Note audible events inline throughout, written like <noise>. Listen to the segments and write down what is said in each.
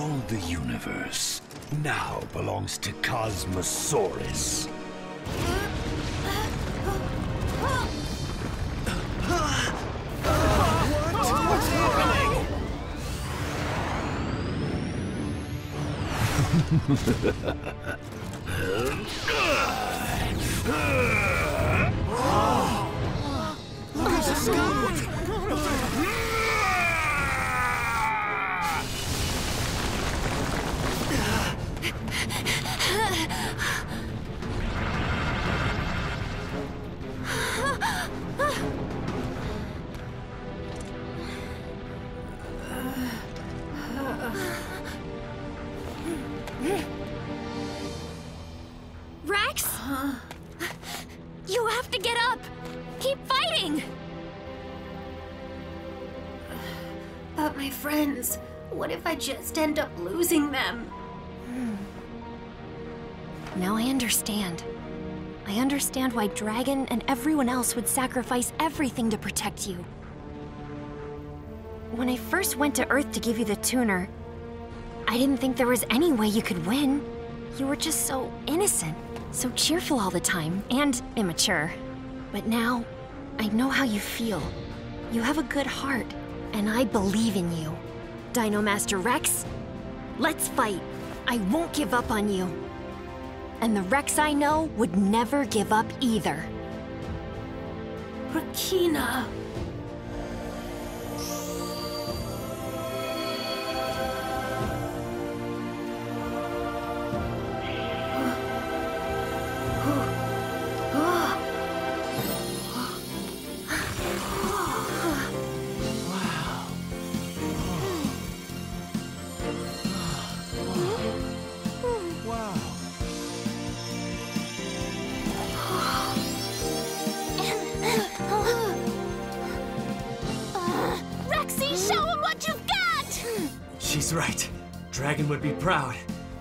All the universe now belongs to Cosmosaurus. <laughs> just end up losing them? Hmm. Now I understand. I understand why Dragon and everyone else would sacrifice everything to protect you. When I first went to Earth to give you the tuner, I didn't think there was any way you could win. You were just so innocent, so cheerful all the time, and immature. But now, I know how you feel. You have a good heart, and I believe in you. Dino Master Rex, let's fight. I won't give up on you. And the Rex I know would never give up either. Rakina. She's right. Dragon would be proud.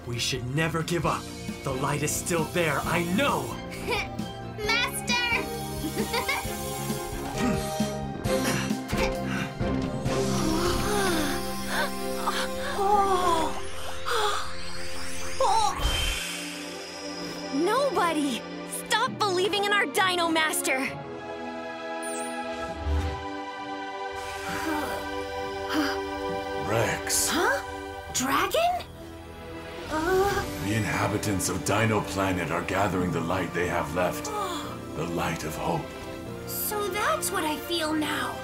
We should never give up. The light is still there, I know! <laughs> inhabitants of Dino Planet are gathering the light they have left. <gasps> The light of hope. so that's what I feel now.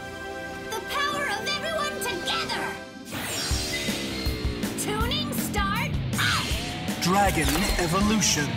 The power of everyone together! Tuning start up! Dragon Evolution.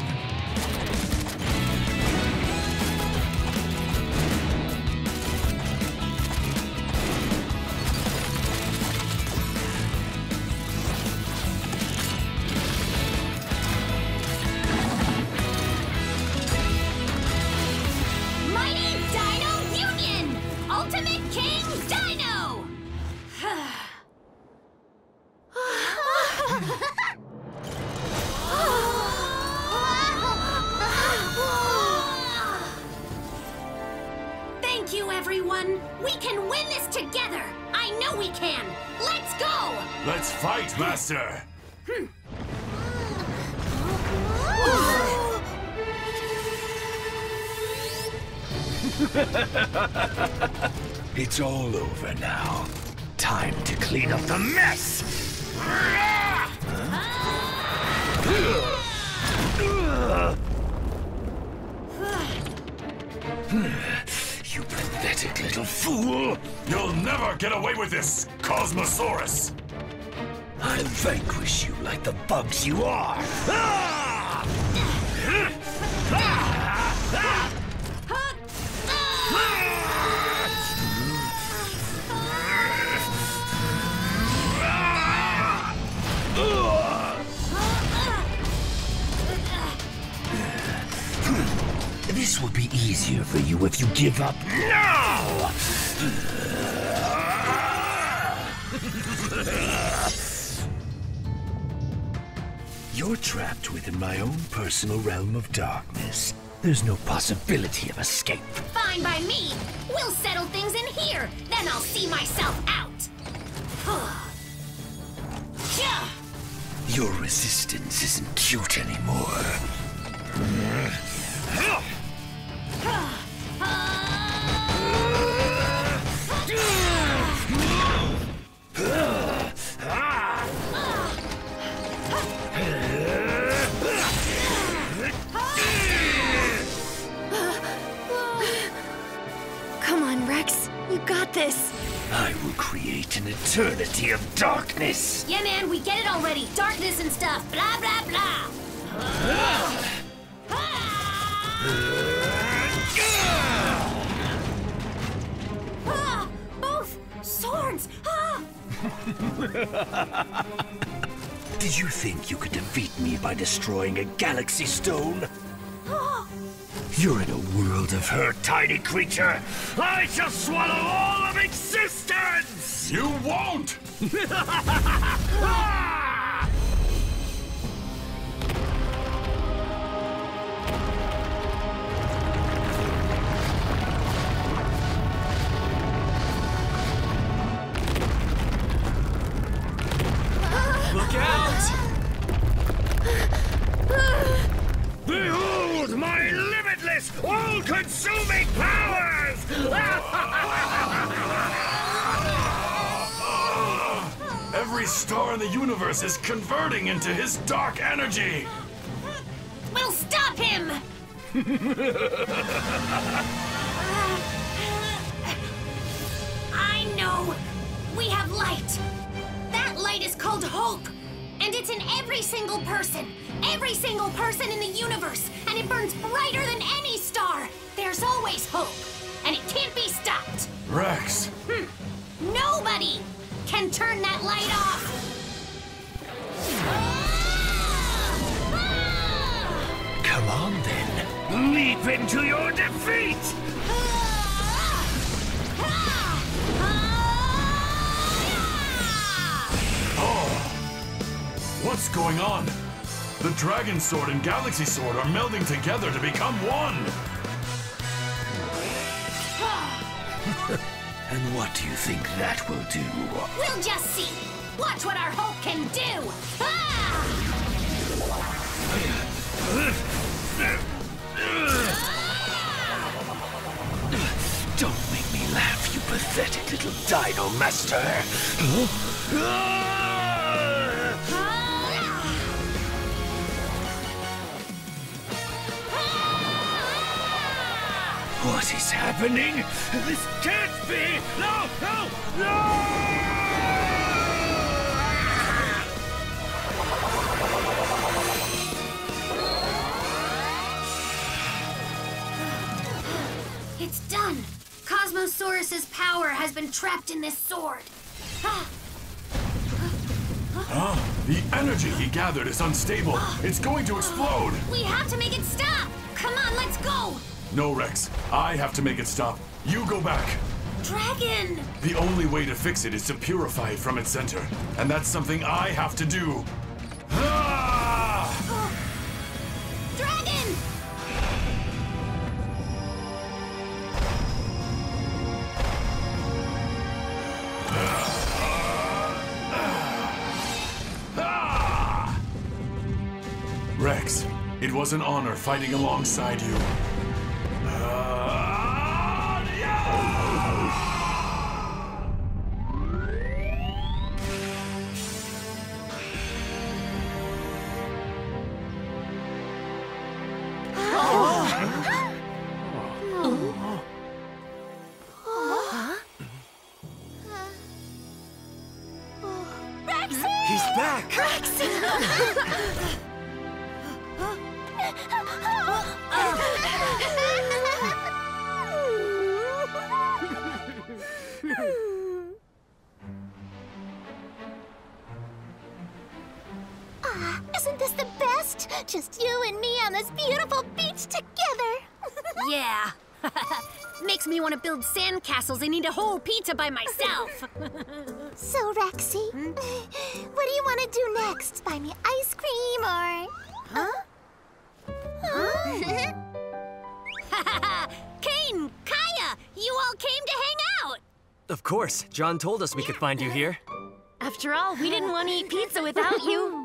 Be easier for you if you give up now! You're trapped within my own personal realm of darkness. There's no possibility of escape. Fine by me. We'll settle things in here. Then I'll see myself out. <sighs> Your resistance isn't cute anymore. Create an eternity of darkness. Yeah, man, we get it already. Darkness and stuff. Blah, blah, blah. Ah, both swords. Ah. <laughs> Did you think you could defeat me by destroying a galaxy stone? You're in a world of hurt, tiny creature. I shall swallow all of existence! You won't! <laughs> <laughs> Ah! In is converting into his dark energy! We'll stop him. I know. We have light. That light is called hope. And it's in every single person. Every single person in the universe. And it burns brighter than any star. There's always hope. And it can't be stopped. Rex! Hmm. Nobody can turn that light off. Come on then, leap into your defeat! Oh! What's going on? The Dragon Sword and Galaxy Sword are melding together to become one! <laughs> And what do you think that will do? We'll just see. Watch what our hope can do. Ah! Don't make me laugh, you pathetic little dino master! What is happening? This can't be! No, no, no! It's done. Cosmosaurus's power has been trapped in this sword. Ah, ah The energy he gathered is unstable. Ah. It's going to explode! Ah. we have to make it stop. Come on, let's go. No, Rex. I have to make it stop. You go back. Dragon. The only way to fix it is to purify it from its center. And that's something I have to do. Was an honor fighting alongside you. Isn't this the best? Just you and me on this beautiful beach together. <laughs> Yeah. <laughs> Makes me want to build sandcastles and eat a whole pizza by myself. <laughs> so, Rexy, hmm? what do you want to do next? Buy me ice cream or. Huh? Huh? Kane, Kaya, you all came to hang out. Of course, John told us we could find you here. After all, we didn't want to eat pizza without you.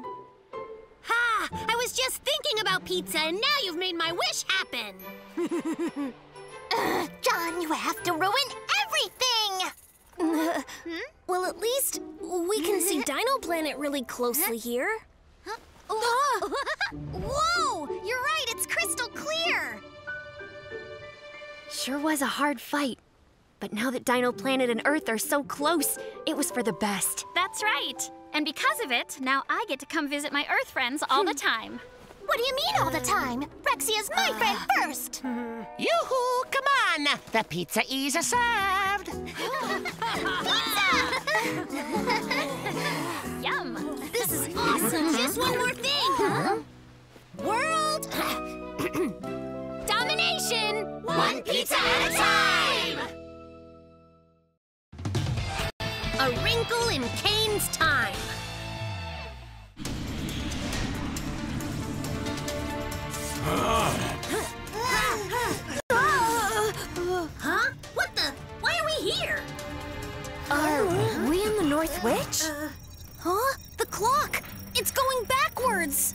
I was just thinking about pizza, and now you've made my wish happen. <laughs> Uh, John, you have to ruin everything! Hmm? Well, at least we can see <laughs> Dino Planet really closely here. Ah! <laughs> Whoa! You're right, it's crystal clear! Sure was a hard fight. But now that Dino Planet and Earth are so close, it was for the best. That's right. And because of it, now I get to come visit my Earth friends all the hmm. time. What do you mean all the uh. time? Rexy is my friend uh. first! <laughs> Yoo-hoo! Come on! The pizza is served! Pizza! Yum. This is awesome. Just one more thing. Huh? World <coughs> domination. One pizza at a time. A wrinkle in Kane's time. huh? What the? Why are we here? Are we in the North Witch? Uh, huh? The clock! It's going backwards!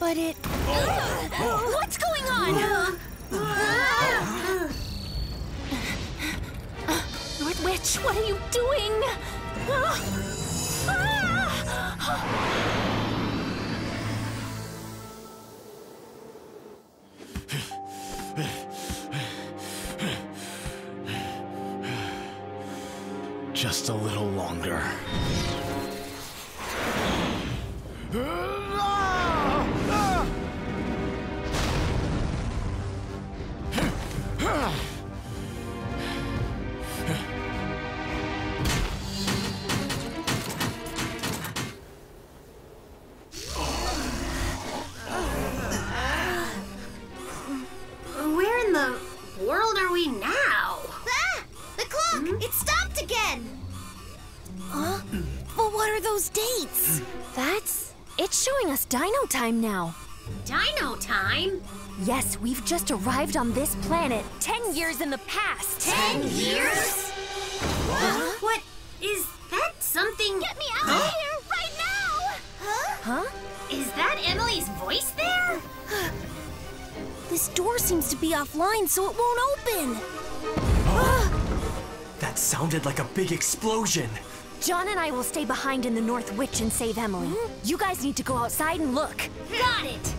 But it. What's going on? North Witch, what are you doing? Ah! Ah! Just a little longer. Ah! Us Dino time now. Dino time? Yes, we've just arrived on this planet 10 years in the past. Ten years? What is that? Something? Get me out of here right now! Huh? Huh? Is that Emily's voice there? <gasps> This door seems to be offline, so it won't open. Oh, that sounded like a big explosion. John and I will stay behind in the North Witch and save Emily. You guys need to go outside and look. Got it.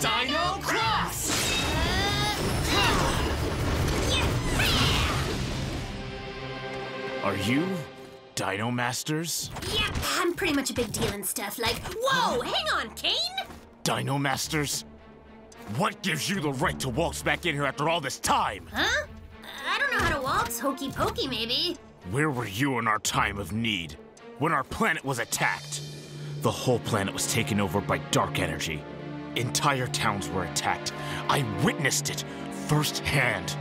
Dino Cross! Are you Dino Masters? Yep, I'm pretty much a big deal and stuff. Like, whoa, hang on, Kane. Dino Masters? What gives you the right to waltz back in here after all this time? Huh? I don't know how to waltz. Hokey pokey, maybe. Where were you in our time of need? When our planet was attacked? The whole planet was taken over by dark energy. Entire towns were attacked. I witnessed it firsthand.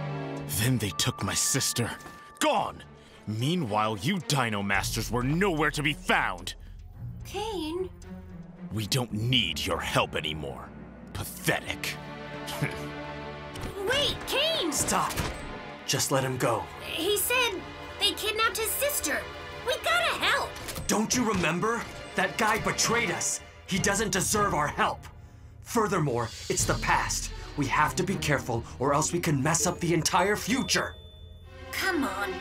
Then they took my sister. Gone! Meanwhile, you Dino Masters were nowhere to be found. Kane. We don't need your help anymore. Pathetic. <laughs> Wait, Kane. Stop. Just let him go. He said they kidnapped his sister. We gotta help. Don't you remember? That guy betrayed us. He doesn't deserve our help. Furthermore, it's the past. We have to be careful, or else we can mess up the entire future. Come on.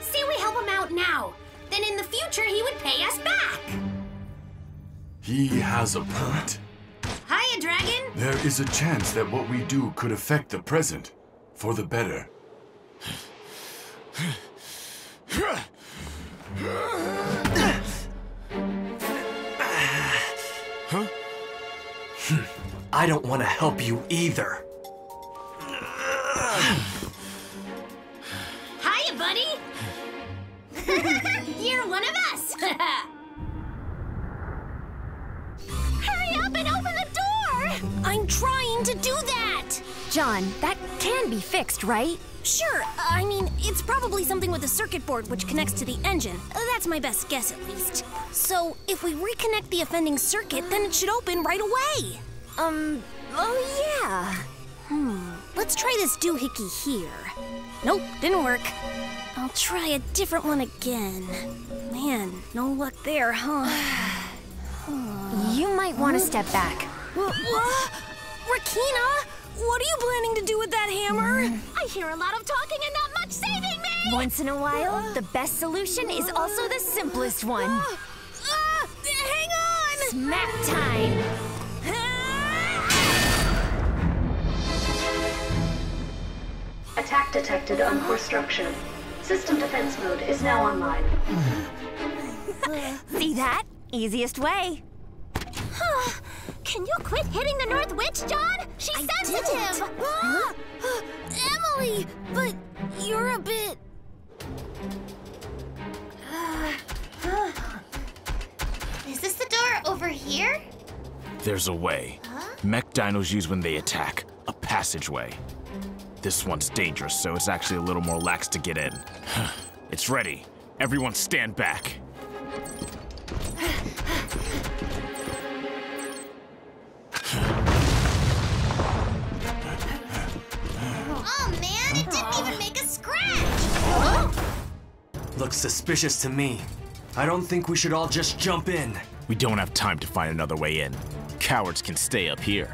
Say we help him out now. Then in the future, he would pay us back. He has a point. Hiya, Dragon. There is a chance that what we do could affect the present. For the better. I don't want to help you either. Hiya, buddy! <laughs> You're one of us! <laughs> Hurry up and open the door! I'm trying to do that! John, that can be fixed, right? Sure. I mean, it's probably something with the circuit board which connects to the engine. That's my best guess, at least. So, if we reconnect the offending circuit, then it should open right away. Um, oh yeah. Hmm, let's try this doohickey here. Nope, didn't work. I'll try a different one again. Man, no luck there, huh? <sighs> You might want to step back. What? Rakina? What are you planning to do with that hammer? I hear a lot of talking and not much saving me! Once in a while, the best solution is also the simplest one. <gasps> Ah, hang on! Smack time! Attack detected on core structure. System defense mode is now online. <laughs> See that? Easiest way. Can you quit hitting the North Witch, John? She's I sensitive! didn't. Ah! <gasps> Emily, but you're a bit. <sighs> Is this the door over here? There's a way. Mech dinos use when they attack. A passageway. This one's dangerous, so it's actually a little more lax to get in. it's ready. Everyone stand back. Oh man, it didn't even make a scratch! Looks suspicious to me. I don't think we should all just jump in. We don't have time to find another way in. Cowards can stay up here.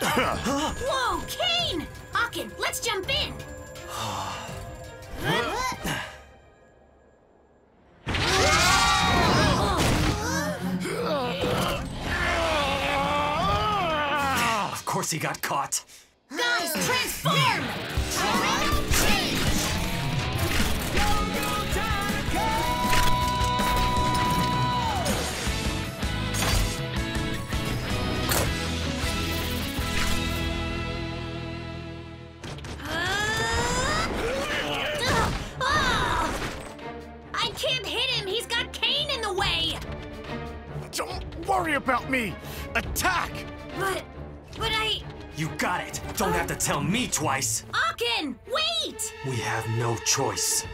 Whoa, Kane! Of course he got caught. Guys, transform! Tyranno change! I can't hit him! He's got Kane in the way! Don't worry about me! Attack! But, but I... You got it. Don't have to tell me twice. Akin, wait! We have no choice.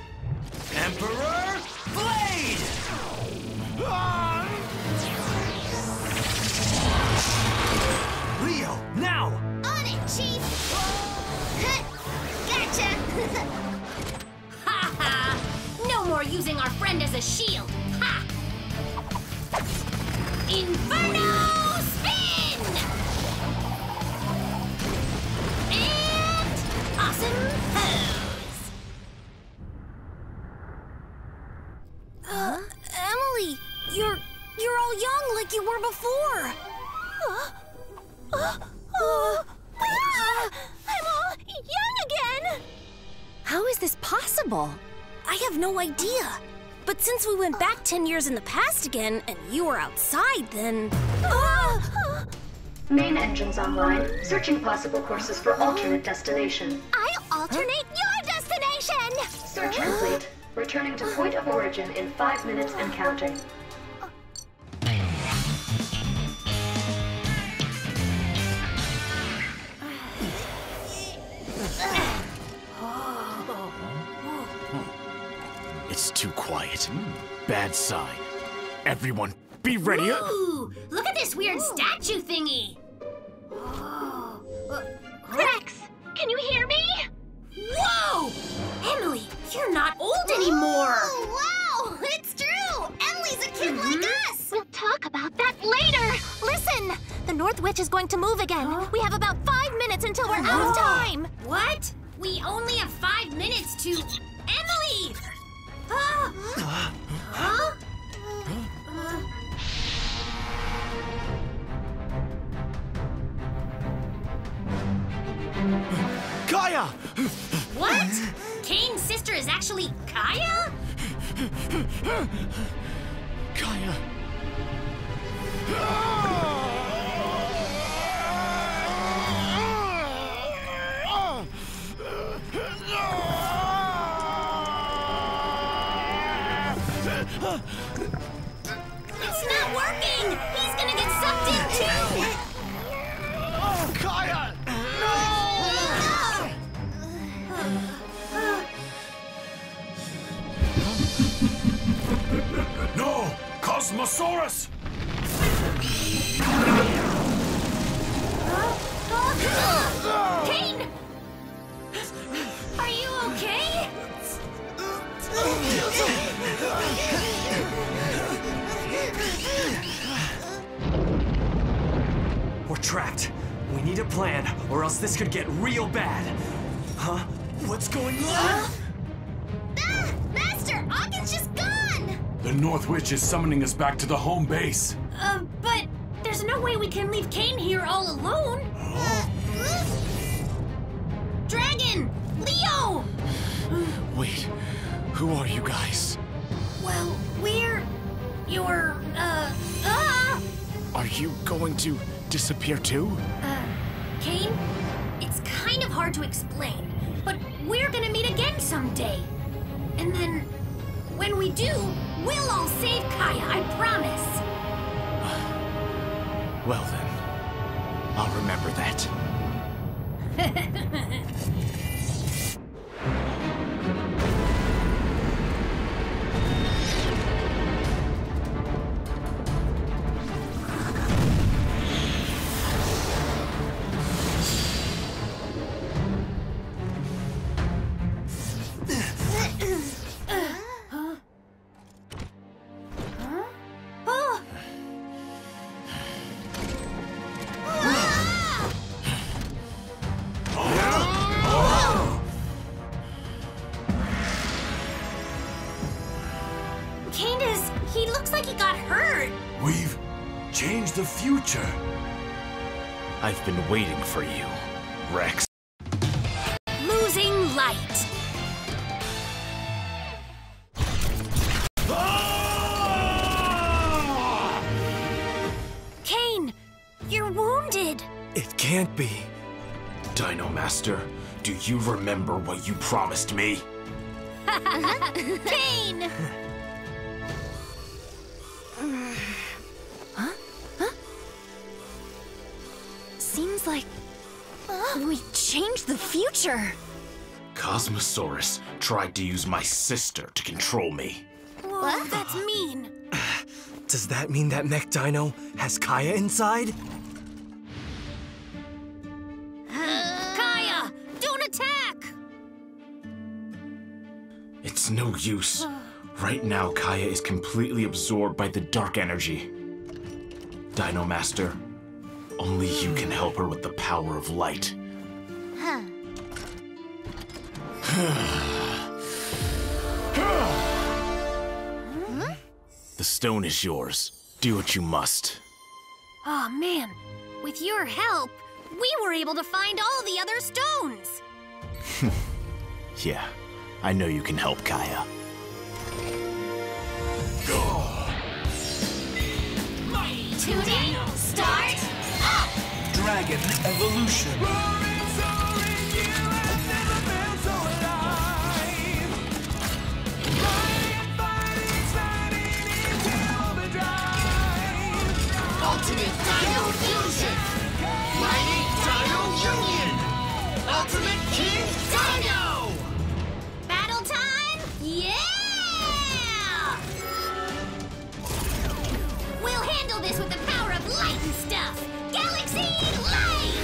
Emperor Blade! Leo, now! On it, Chief! <laughs> gotcha! <laughs> ha ha! No more using our friend as a shield! Ha! Inferno awesome pose! Uh, Emily, you're you're all young like you were before. Uh, uh, uh, I'm all young again! How is this possible? I have no idea. But since we went back 10 years in the past again, and you were outside, then. <gasps> Main engines online. Searching possible courses for alternate destination. I'll alternate your destination! Search complete. Returning to point of origin in five minutes and counting. It's too quiet. Bad sign. Everyone, be ready. Ooh, look at this weird statue thingy! Rex, can you hear me? Whoa! Emily, you're not old anymore! Oh, wow, <laughs> it's true! Emily's a kid like us! We'll talk about that later! Listen! The North Witch is going to move again. We have about five minutes until we're out of time! What? We only have five minutes to. Emily! Ah! huh? <gasps> Kaya! What? Kane's sister is actually Kaya? Kaya! Cosmosaurus! Kane! Are you okay? We're trapped. We need a plan, or else this could get real bad. Huh? What's going on? The North Witch is summoning us back to the home base. Uh, but there's no way we can leave Kane here all alone. Dragon! Leo! Wait, who are you guys? Well, we're your uh ah Are you going to disappear too? uh Kane. It's kind of hard to explain, but we're gonna meet again someday. And then when we do, we'll all save Kaya, I promise. Well then, I'll remember that. <laughs> future. I've been waiting for you, Rex. Losing light. Kane, you're wounded. It can't be. Dino Master, do you remember what you promised me? <laughs> Kane! Future. Cosmosaurus tried to use my sister to control me. Whoa, that's mean. <sighs> Does that mean that mech dino has Kaya inside? <gasps> Kaya, don't attack! It's no use. <sighs> Right now, Kaya is completely absorbed by the dark energy. Dino Master, only you can help her with the power of light. Huh. <sighs> The stone is yours. Do what you must. Oh man, with your help, we were able to find all the other stones. <laughs> Yeah, I know you can help Kaya. Tuning, start, up! Dragon evolution. Power of light and stuff. Galaxy Light!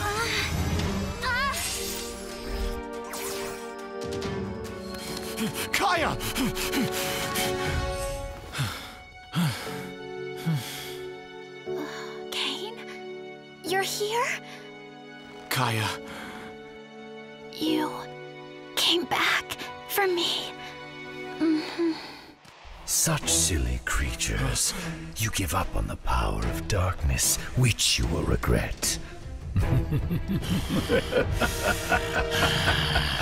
Ah. Ah. Kaya! Kane? You're here? Kaya, silly creatures. You give up on the power of darkness, which you will regret. <laughs>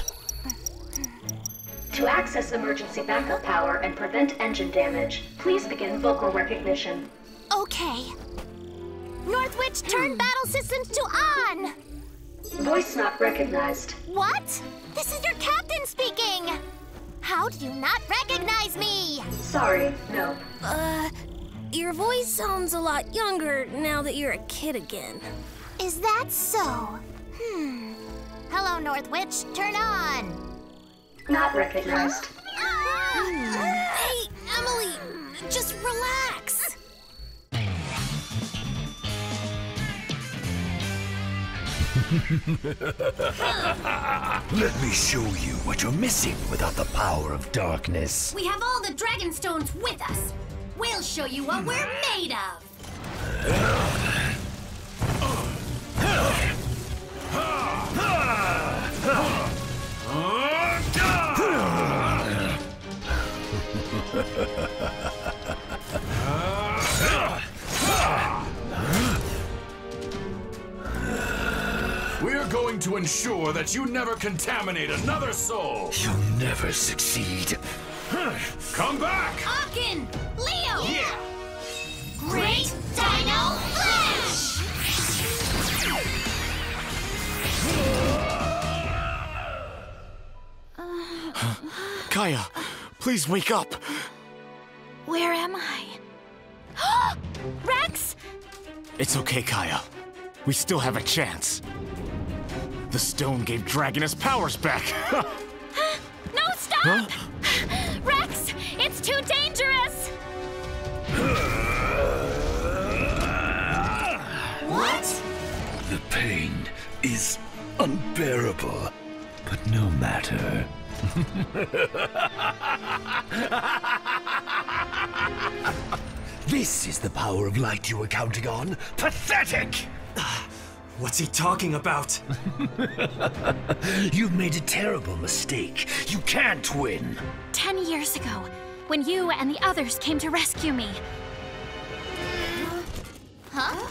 To access emergency backup power and prevent engine damage, please begin vocal recognition. Okay. Northwich, turn battle systems to on! Voice not recognized. What? This is your captain speaking! How do you not recognize me? Sorry, no. Uh, your voice sounds a lot younger now that you're a kid again. Is that so? Hmm. Hello, North Witch. Turn on. Not recognized. Ah! ah! Hey, Emily, just relax. <laughs> Let me show you what you're missing without the power of darkness. We have all the Dragon Stones with us. We'll show you what we're made of. <laughs> to ensure that you never contaminate another soul. You'll never succeed. <sighs> Come back! Akin! Leo! Yeah! Great Dino Flash! <sighs> Kaya, please wake up. Where am I? <gasps> Rex! It's okay, Kaya. We still have a chance. The stone gave Dragon his powers back. <gasps> No, stop! <gasps> Rex, it's too dangerous! What? The pain is unbearable, but no matter. <laughs> this is the power of light you were counting on? Pathetic! <sighs> <sighs> What's he talking about? <laughs> You've made a terrible mistake. You can't win. Ten years ago, when you and the others came to rescue me, Huh?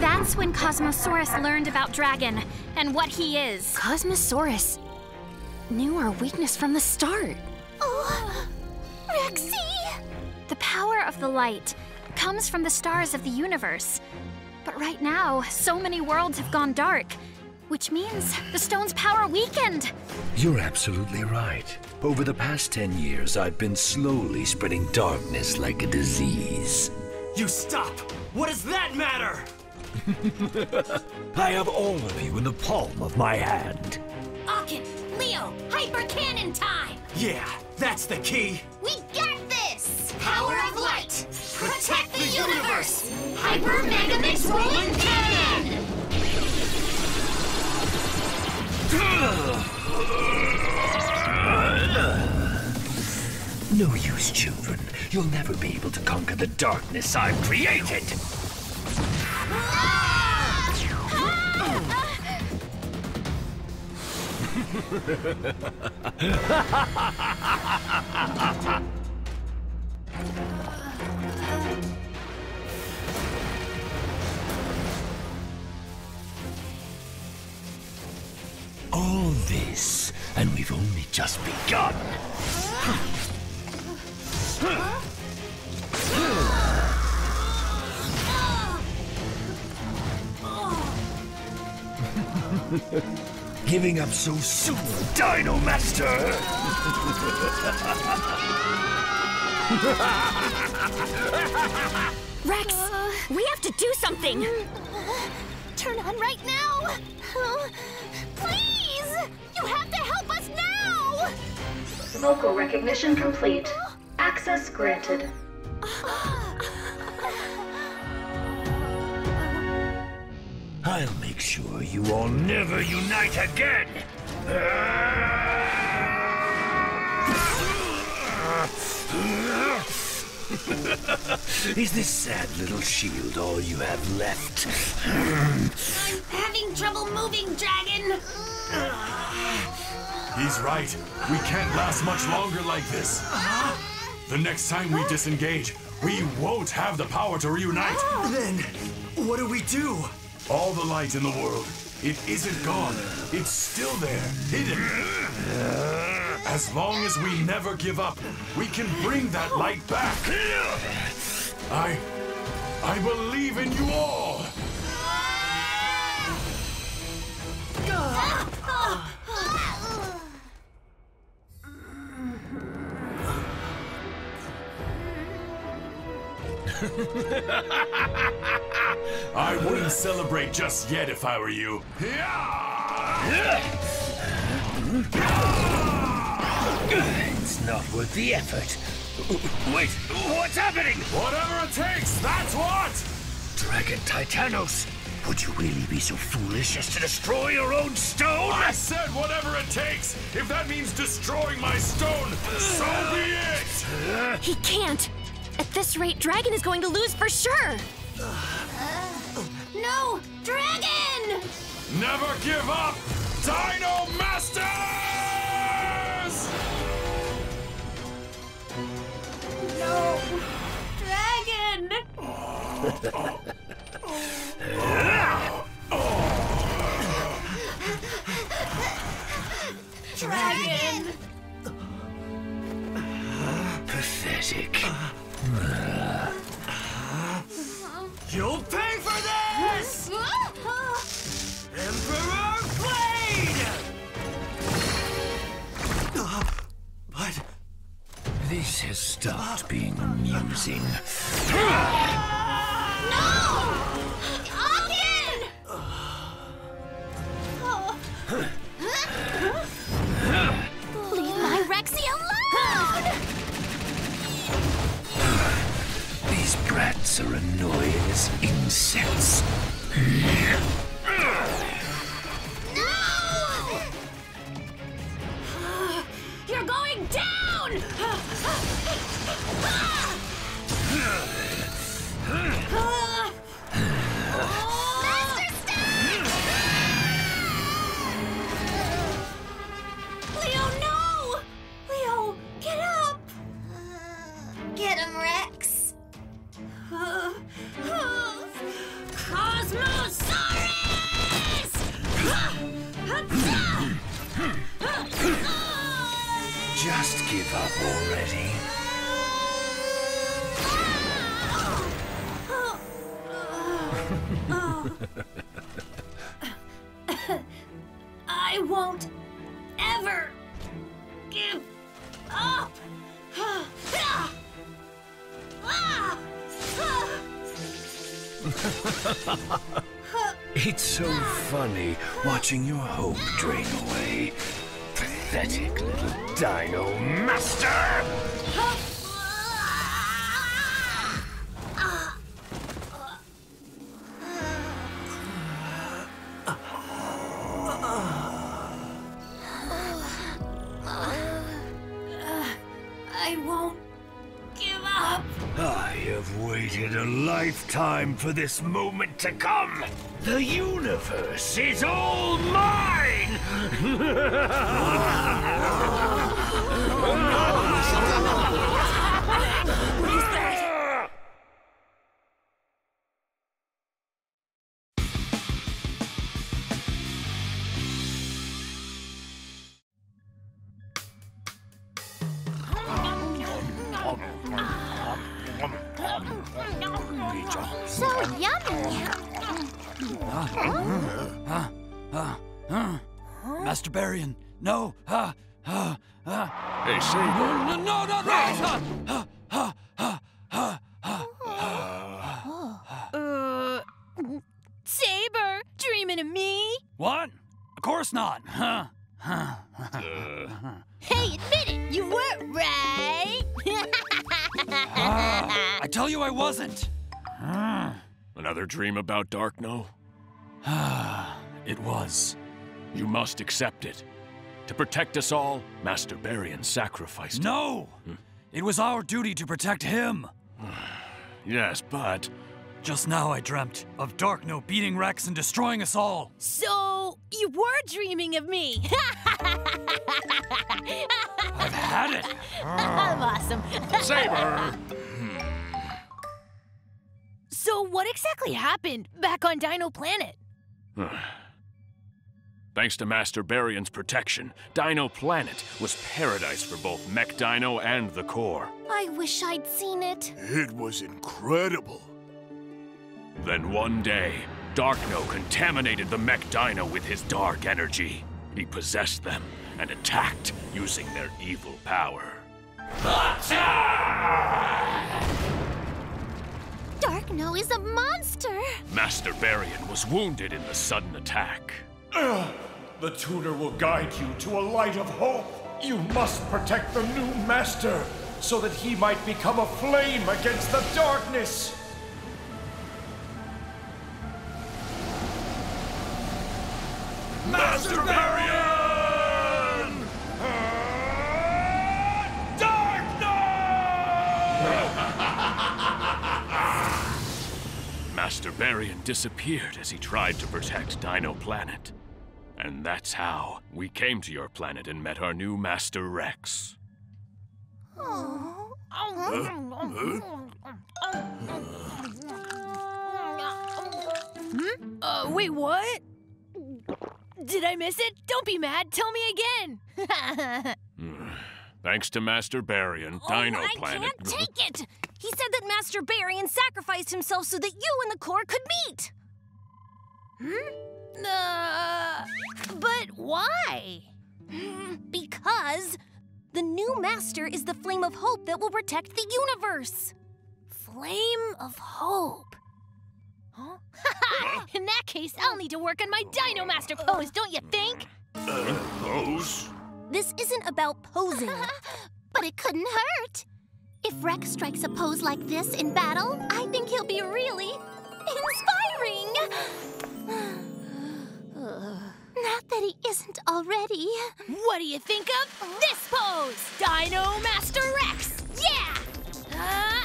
that's when Cosmosaurus learned about Dragon and what he is. Cosmosaurus knew our weakness from the start. Oh, Rexy! The power of the light comes from the stars of the universe. But right now, so many worlds have gone dark, which means the stone's power weakened. You're absolutely right. Over the past ten years, I've been slowly spreading darkness like a disease. You stop! What does that matter? <laughs> I have all of you in the palm of my hand. Akin! Leo! Hyper Cannon time! Yeah, that's the key. We got this! Power of light! Protect the universe! Hyper Mega Mix Rolling Cannon! <sighs> No use, children. You'll never be able to conquer the darkness I've created. <laughs> All this, and we've only just begun. Giving up so soon, Dino Master! Rex, we have to do something. Turn on right now! Please! You have to help us now! Vocal recognition complete. Access granted. I'll make sure you all never unite again! <laughs> Is this sad little shield all you have left? I'm having trouble moving, Dragon! He's right. We can't last much longer like this. The next time we disengage, we won't have the power to reunite. Then, what do we do? All the light in the world, it isn't gone. It's still there, hidden. As long as we never give up, we can bring that light back. I. I believe in you all. <laughs> I wouldn't celebrate just yet if I were you. It's not worth the effort. Wait, what's happening? Whatever it takes, that's what! Dragon Titanos, Would you really be so foolish as to destroy your own stone? I said whatever it takes! If that means destroying my stone, so be it! He can't! At this rate, Dragon is going to lose for sure! No! Dragon! Never give up! Dino Masters! No! Dragon! Dragon! Pathetic. You'll pay for this! Emperor Blade! But This has stopped being amusing. Leave my Rexy alone! These brats are annoying as insects. Watching your hope drain away. Pathetic little dino master! I won't give up. I have waited a lifetime for this moment to come. The universe is all mine! <laughs> Oh, Ah, I tell you I wasn't. Another dream about Darkno? <sighs> It was. You must accept it. To protect us all, Master Barian sacrificed. No! It was our duty to protect him. <sighs> Yes, but Just now I dreamt of Darkno beating Rex and destroying us all. so, you were dreaming of me. <laughs> I've had it. I'm awesome. Saber! So, what exactly happened back on Dino Planet? <sighs> Thanks to Master Barian's protection, Dino Planet was paradise for both Mech Dino and the Core. I wish I'd seen it. It was incredible. Then one day, Darkno contaminated the Mech Dino with his dark energy. He possessed them and attacked using their evil power. Darkno is a monster. Master Barian was wounded in the sudden attack. The tutor will guide you to a light of hope. You must protect the new master so that he might become a flame against the darkness. Master Barian! Dark Knight! <laughs> Master Barian disappeared as he tried to protect Dino Planet. And that's how we came to your planet and met our new Master Rex. Oh. Huh? Huh? Uh, wait, what? Did I miss it? Don't be mad. Tell me again. <laughs> Thanks to Master Barian, Dino oh, I Planet. can't <laughs> take it! He said that Master Barian sacrificed himself so that you and the core could meet! Hmm? Uh, but why? Because the new master is the flame of hope that will protect the universe. Flame of hope. Huh? <laughs> In that case, I'll need to work on my Dino Master pose, don't you think? Uh, pose? This isn't about posing. <laughs> but it couldn't hurt. If Rex strikes a pose like this in battle, I think he'll be really inspiring. <sighs> Not that he isn't already. What do you think of this pose? Dino Master Rex! Yeah! Uh,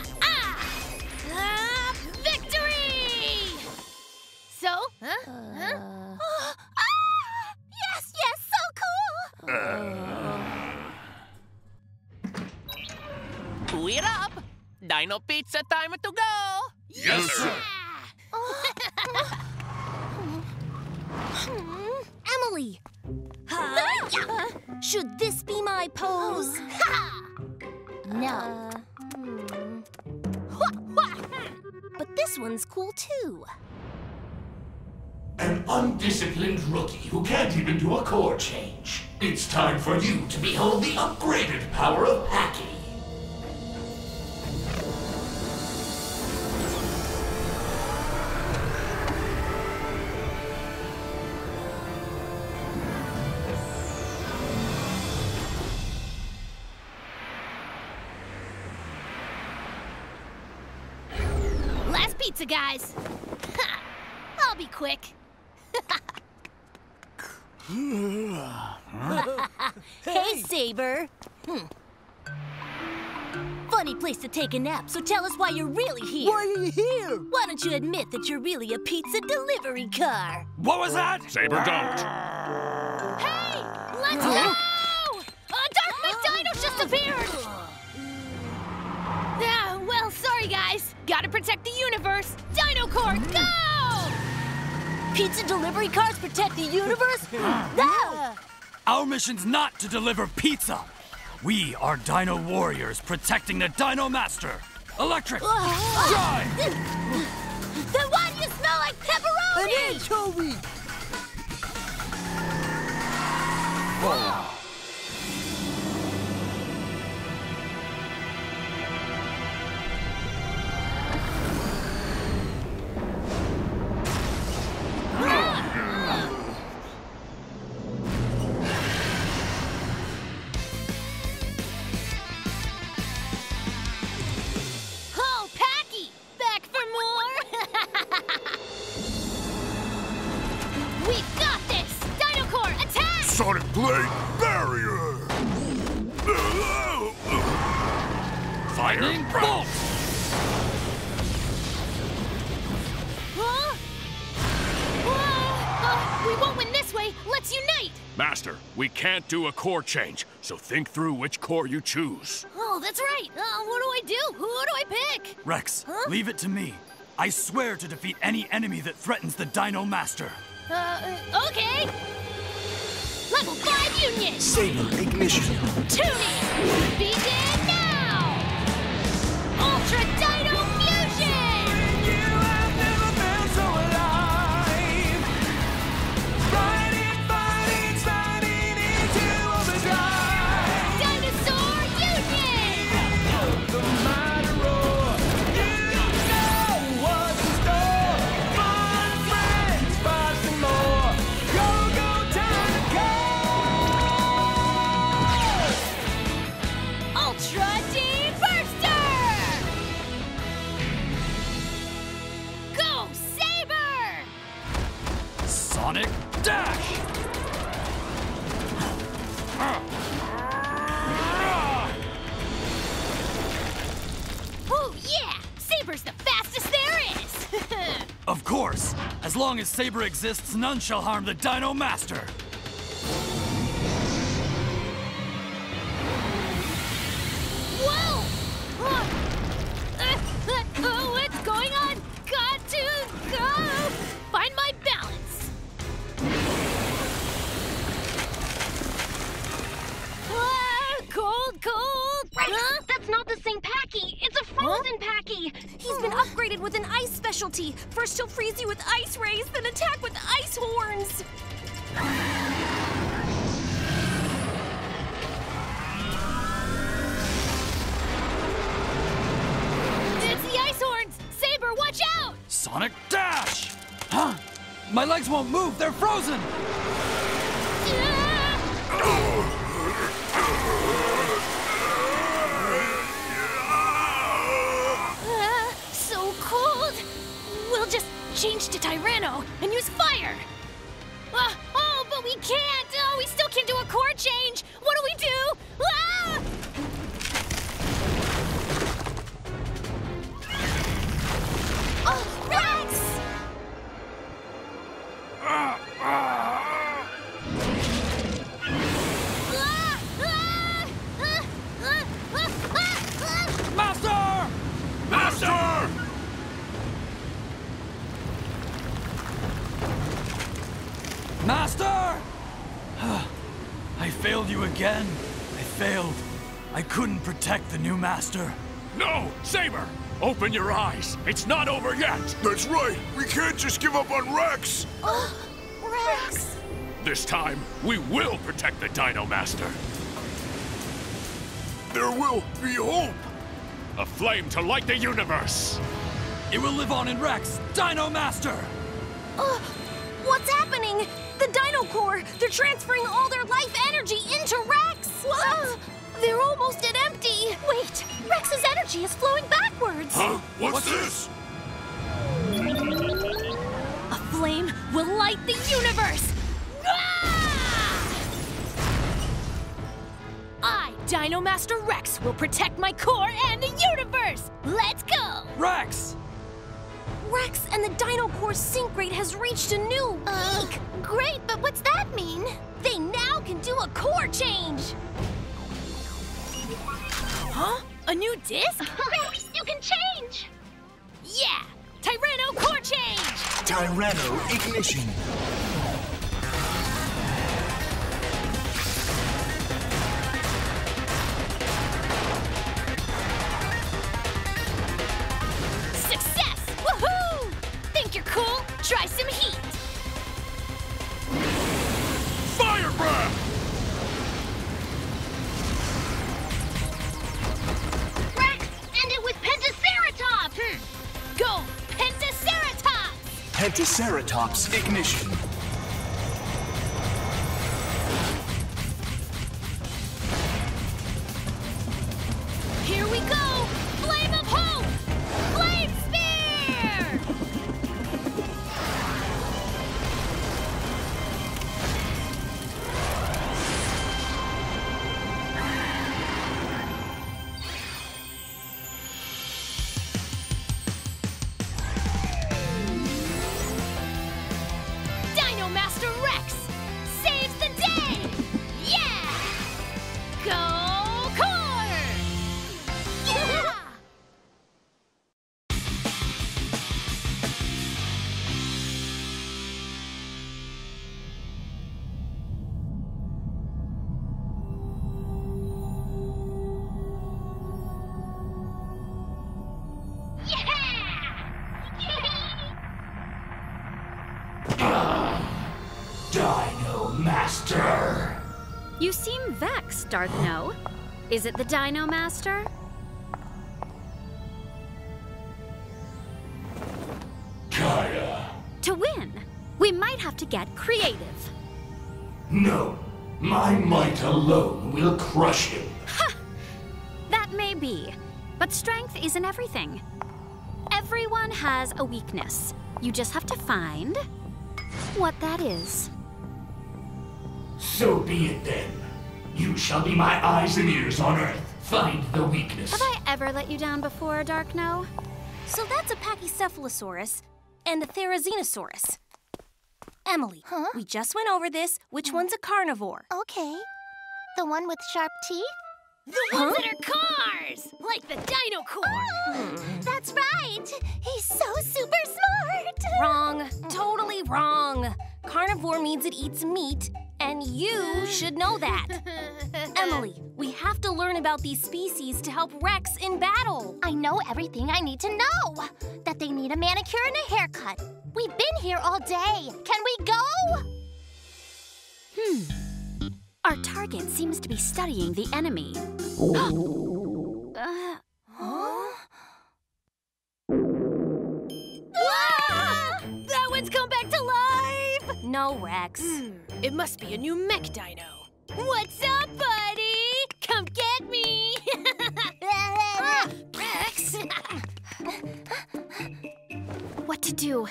So, huh? huh? ah! Yes, yes, so cool! Uh. We're up! Dino Pizza time to go! Yes, sir! <laughs> Emily! Uh, should this be my pose? <laughs> no. <laughs> But this one's cool too. An undisciplined rookie who can't even do a core change. It's time for you to behold the upgraded power of hacking. Last pizza, guys. <laughs> I'll be quick. Hey, Saber. Hmm. Funny place to take a nap, so tell us why you're really here. Why are you here? Why don't you admit that you're really a pizza delivery car? What was that? Saber, don't. Hey, let's go! A Dark Mech Dino just appeared! Ah, well, sorry, guys. Gotta protect the universe. Dino Core, go! Pizza delivery cars protect the universe? <laughs> no! Our mission's not to deliver pizza. We are Dino Warriors protecting the Dino Master. Electric! Drive! Then why do you smell like pepperoni? An anchovy! Whoa. Can't do a core change, so think through which core you choose. Oh, that's right. Uh, what do I do? Who do I pick? Rex, Huh? leave it to me. I swear to defeat any enemy that threatens the Dino Master. Uh, okay. Level 5 Union! Saber ignition. Tuning! Begin As long as Saber exists, none shall harm the Dino Master. My legs won't move, they're frozen! Ah, so cold! We'll just change to Tyranno and use fire! Ah, oh, but we can't! Oh, we still can't do a core change! Failed you again. I failed. I couldn't protect the new master. No! Saber! Open your eyes! It's not over yet! That's right! We can't just give up on Rex! <gasps> Oh, Rex! This time, we will protect the Dino Master! There will be hope! A flame to light the universe! It will live on in Rex, Dino Master! Uh, what's happening? The Core! They're transferring all their life energy into Rex! What? Uh, they're almost at empty! Wait! Rex's energy is flowing backwards! Huh? What's this? A flame will light the universe! I, Dino Master Rex, will protect my core and the universe! Let's go! Rex! Rex and the Dino Core sync rate has reached a new peak! <gasps> Great, but what's that mean? They now can do a core change! Huh? A new disc? <laughs> Rex, you can change! Yeah! Tyranno core change! Tyranno ignition. Try some heat! Fire breath! Rex, end it with Pentaceratops! Hmm. Go! Pentaceratops! Pentaceratops ignition. Dark No. Is it the Dino Master? Kaya! To win, we might have to get creative. No! My might alone will crush him! Ha! That may be, but strength isn't everything. Everyone has a weakness. You just have to find what that is. So be it then. You shall be my eyes and ears on Earth. Find the weakness. Have I ever let you down before, Darkno? So that's a Pachycephalosaurus. and a Therizinosaurus. Emily, huh? we just went over this. Which hmm. one's a carnivore? Okay. The one with sharp teeth? The ones that are cars! Like the Dino Core! <gasps> That's right! He's so super smart! Wrong. Totally wrong. Carnivore means it eats meat, and you should know that. <laughs> Emily, we have to learn about these species to help Rex in battle. I know everything I need to know. That they need a manicure and a haircut. We've been here all day. Can we go? Hmm. Our target seems to be studying the enemy. <gasps> <gasps> uh, No, Rex. It must be a new mech dino. What's up, buddy? Come get me! <laughs> Ah, Rex! <laughs> what to do?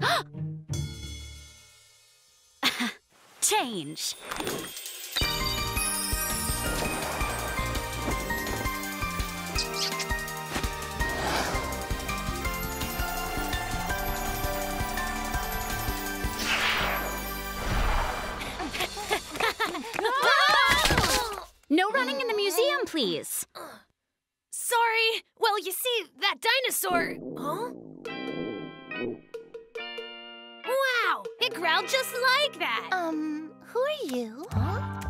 <gasps> <gasps> Change. No running in the museum, please. Sorry. Well, you see, that dinosaur. Huh? Wow! It growled just like that! Um, who are you? Huh?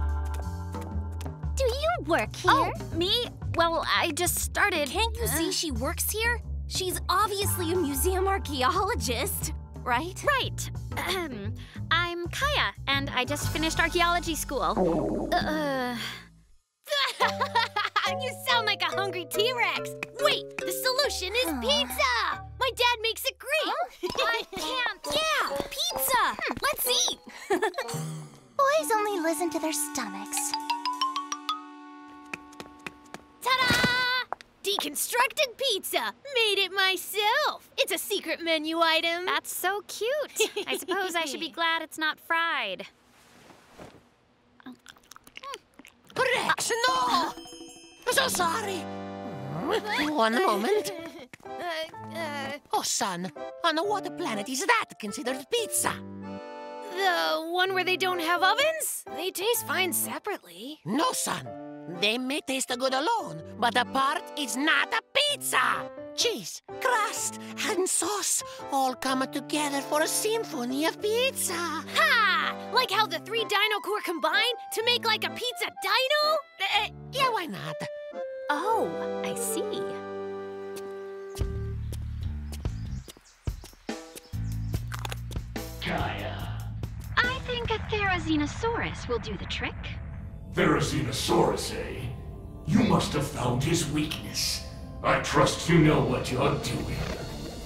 Do you work here? Oh, me? Well, I just started. Can't you see she works here? She's obviously a museum archaeologist, right? Right. <clears throat> I'm Kaya, and I just finished archaeology school. Uh, <laughs> you sound like a hungry T-Rex! Wait, the solution is pizza! My dad makes it great! Oh, I <laughs> can't. Yeah, pizza! Hmm. Let's eat! <laughs> Boys only listen to their stomachs. Ta-da! Deconstructed pizza! Made it myself! It's a secret menu item! that's so cute. I suppose I should be glad it's not fried. Rex, no! So sorry. One moment. Oh, son, on what planet is that considered pizza? the one where they don't have ovens? They taste fine separately. No, son. They may taste good alone, but apart, it's not a pizza. Cheese, crust, and sauce all come together for a symphony of pizza. Ha! Like how the three Dino Core combine to make like a pizza dino? Uh, yeah, why not? Oh, I see. Kaya. I think a Therizinosaurus will do the trick. Therizinosaurus, eh? You must have found his weakness. I trust you know what you're doing.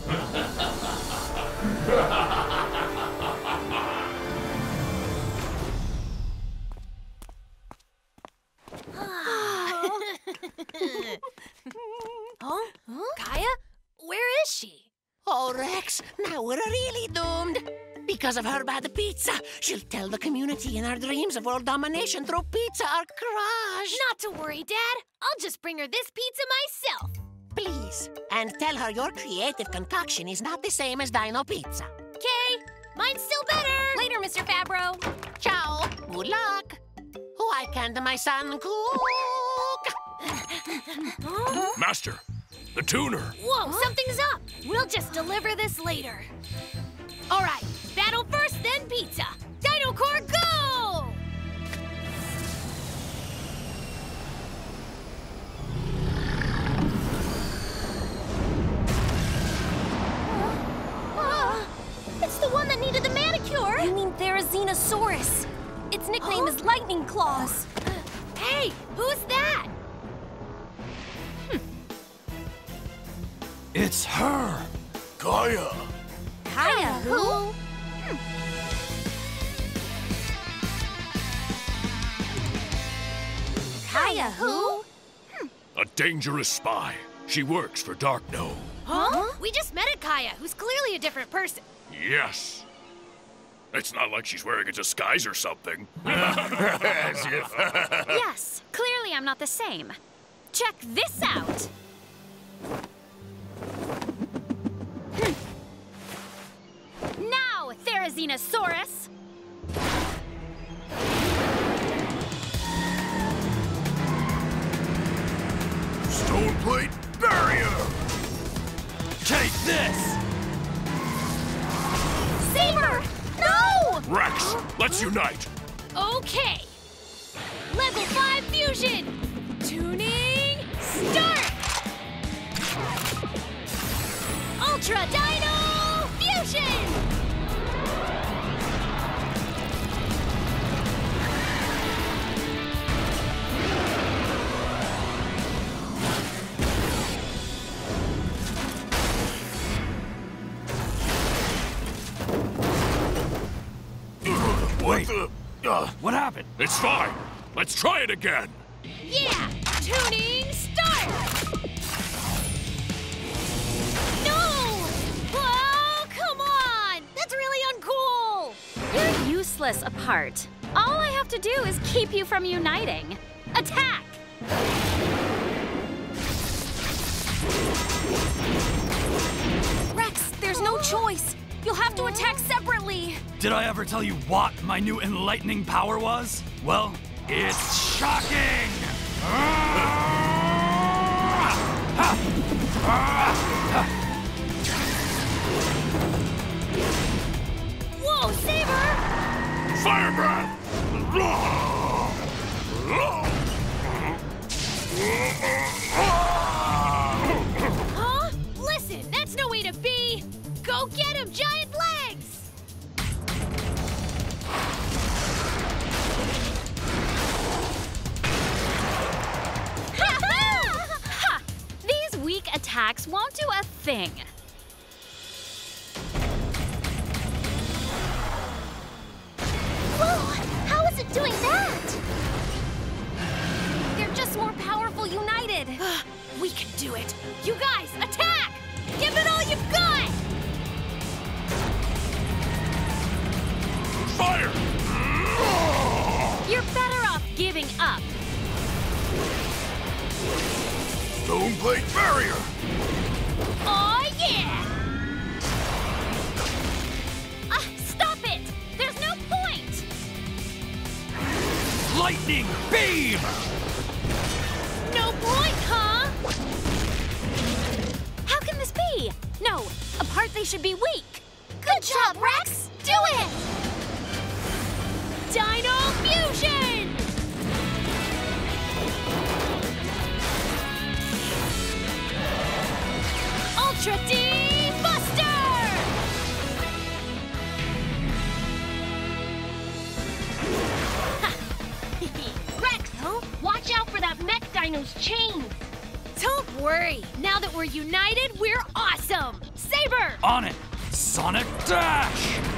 <laughs> Because of her bad pizza, she'll tell the community in our dreams of world domination through pizza are crushed. Not to worry, Dad. I'll just bring her this pizza myself. Please. And tell her your creative concoction is not the same as Dino Pizza. Okay, mine's still better. Later, Mr. Fabro. Ciao. Good luck. Why can't my son cook? Master, the tuner. Whoa, something's up. We'll just deliver this later. All right, battle first, then pizza. Dino Core, go! Uh, uh, it's the one that needed the manicure. You mean Therizinosaurus? Its nickname is Lightning Claws. Hey, who's that? It's her! Kaya! Kaya, who? Hmm. Kaya, who? Hmm. A dangerous spy. She works for Darkno. Huh? We just met a Kaya, who's clearly a different person. Yes. It's not like she's wearing a disguise or something. As <laughs> if. yes, clearly I'm not the same. Check this out. Xenosaurus! Stone plate barrier! Take this! Saber! No! Rex, let's unite! Okay. Level 5 fusion! Tuning, start! Ultra Dino Fusion! It's fine. Let's try it again. Yeah! Tuning, start! No! Oh, come on! That's really uncool! You're useless apart. All I have to do is keep you from uniting. Attack! Rex, there's no choice. You'll have to attack separately. Did I ever tell you what my new enlightening power was? Well, it's shocking! Whoa, Saber! Fire breath! Go get him, giant legs! Ha! These weak attacks won't do a thing. Whoa! How is it doing that? They're just more powerful united. <sighs> we can do it! You guys, attack! Give it all you've got! Fire! You're better off giving up. Stone plate barrier! Oh, yeah! Ah, stop it! There's no point! Lightning beam! No point, huh? How can this be? No, apart they should be weak. Good job, Rex! Do it! Dino Fusion! Ultra D Buster! <laughs> Rex, huh? Watch out for that mech dino's chains. Don't worry. Now that we're united, we're awesome. Saber! On it! Sonic Dash!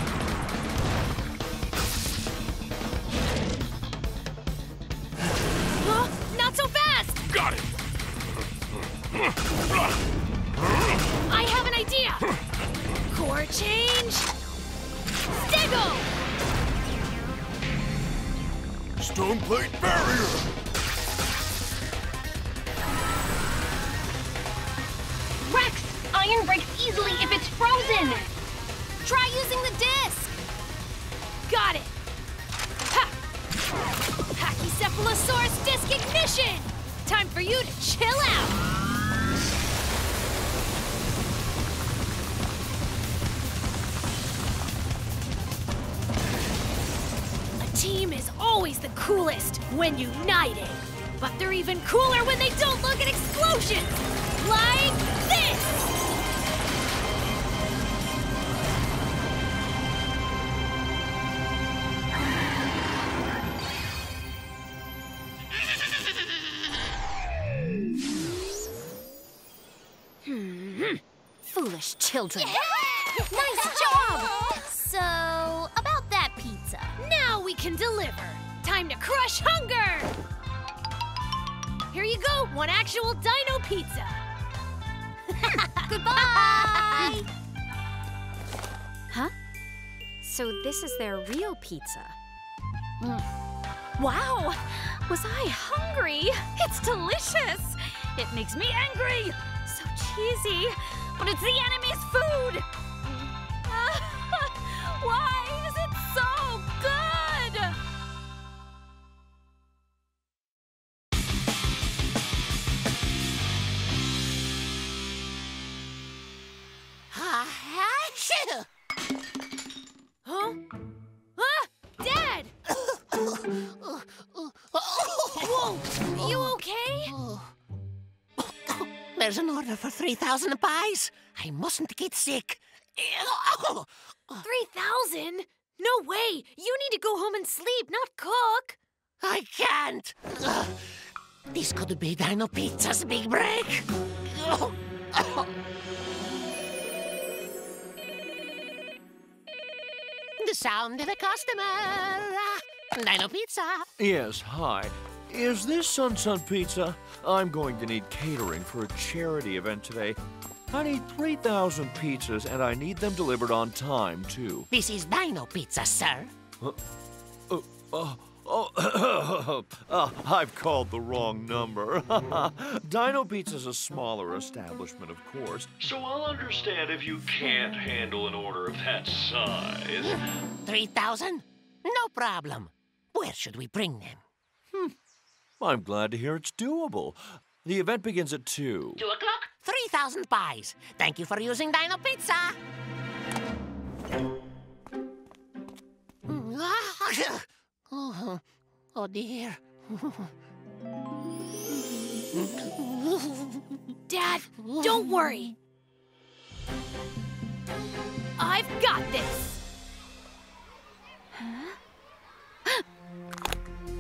Pizza. Mm. Wow! Was I hungry? It's delicious! It makes me angry! So cheesy! But it's the enemy's food! 3,000 pies. I mustn't get sick. 3,000? No way! You need to go home and sleep, not cook! I can't. Ugh. This could be Dino Pizza's big break. The sound of a customer. Dino Pizza. Yes, hi. Is this Sun Sun Pizza? I'm going to need catering for a charity event today. I need 3,000 pizzas, and I need them delivered on time, too. This is Dino Pizza, sir. Uh, uh, uh, oh, <coughs> uh, I've called the wrong number. <laughs> Dino Pizza's a smaller establishment, of course, so I'll understand if you can't handle an order of that size. 3,000? No problem. Where should we bring them? I'm glad to hear it's doable. The event begins at 2. Two o'clock? 3,000 pies. Thank you for using Dino Pizza. Oh, oh dear. Dad, don't worry. I've got this.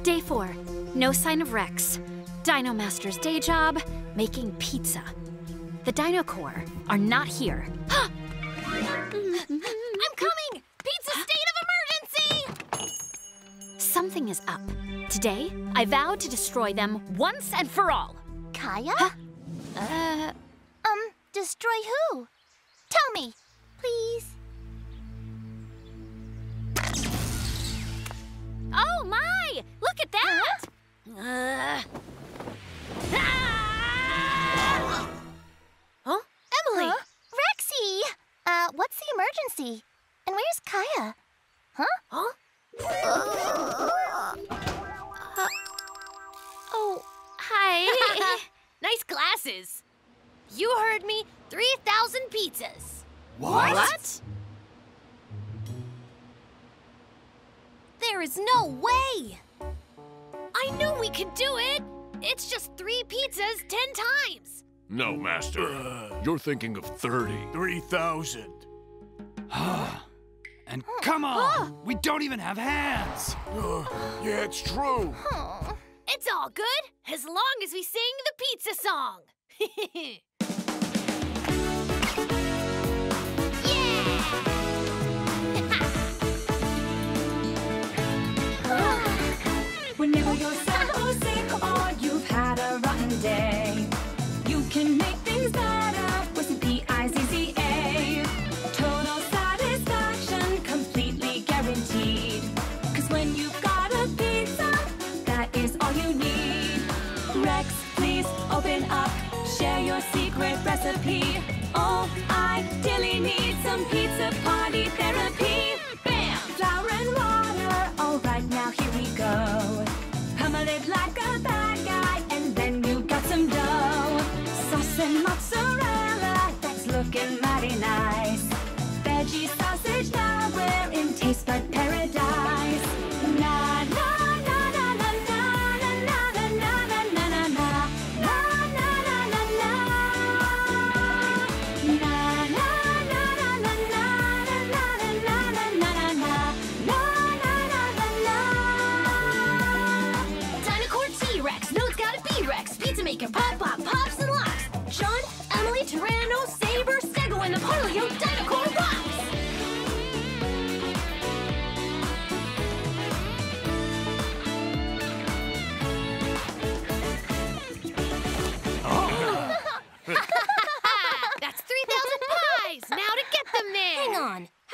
Day four. No sign of Rex. Dino Master's day job, making pizza. The Dino Core are not here. <gasps> I'm coming! Pizza state of emergency! Something is up. Today, I vow to destroy them once and for all. Kaya? Uh, Um, destroy who? Tell me, please. Oh my! Look at that! Uh, Huh? Emily! Rexy! Uh, what's the emergency? And where's Kaya? Huh? Huh? Uh, oh, hi. <laughs> <laughs> nice glasses. You heard me. 3,000 pizzas. What? What? There is no way. I knew we could do it. It's just three pizzas ten times. No, Master. Uh. You're thinking of 30. 3,000. Ah, and come on! We don't even have hands! Uh, yeah, it's true. It's all good as long as we sing the pizza song. <laughs> you're sad or sick or you've had a rotten day, you can make things better with some P-I-Z-Z-A. Total satisfaction, completely guaranteed. Cause when you've got a pizza, that is all you need. Rex, please open up, share your secret recipe.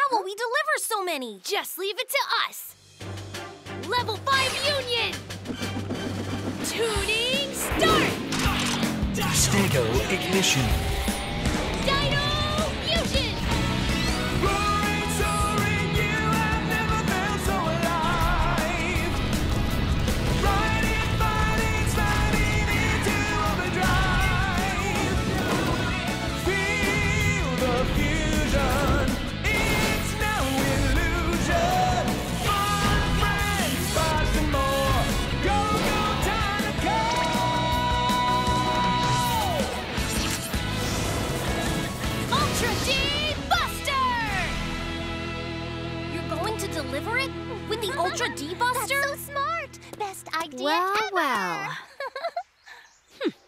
How will we deliver so many? Just leave it to us. Level 5 Union! Tuning start! Stego ignition. Dino idea Well, ever! well. Hmm. <laughs>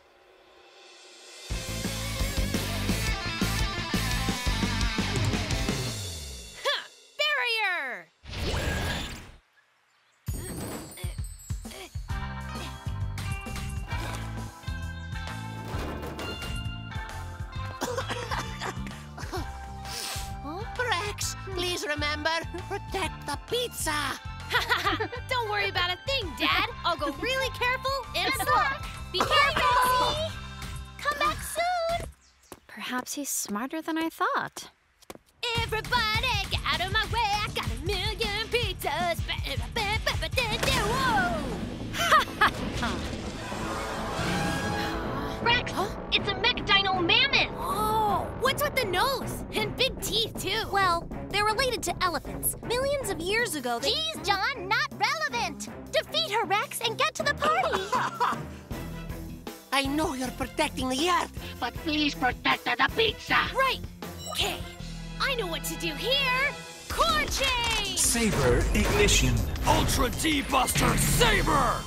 Barrier! <coughs> Oh, Rex, please remember, protect the pizza. <laughs> Perhaps he's smarter than I thought. Everybody, get out of my way. I got a million pizzas. <laughs> Rex, it's a mech mammoth! Oh, what's with the nose? And big teeth, too. Well, they're related to elephants. Millions of years ago, they... Geez, John, not relevant! Defeat her, Rex, and get to the party! <laughs> I know you're protecting the earth, but please protect the pizza. Right. Okay. I know what to do here. Core change! Saber ignition. Ultra D-Buster Saber!